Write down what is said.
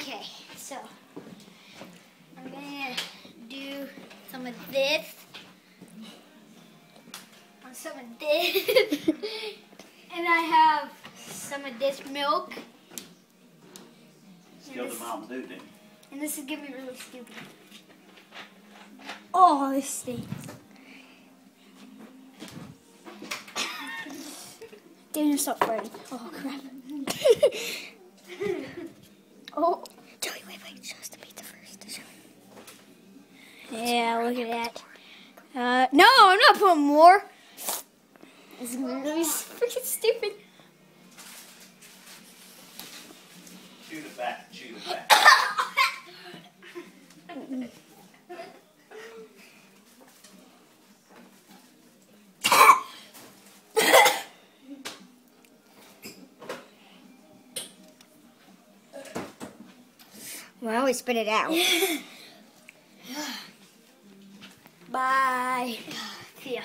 Okay, so I'm gonna do some of this, on some of this, and I have some of this milk, Still the Mountain Dew, and this is gonna be really stupid. Oh, this stinks. Daniel, stop farting. Oh crap. Joey, wait, wait. Show us the pizza first. Show Yeah, look at that. Uh, no, I'm not putting more. This is really freaking stupid. Chew the back, chew the back. Well, we spit it out. Bye. See ya.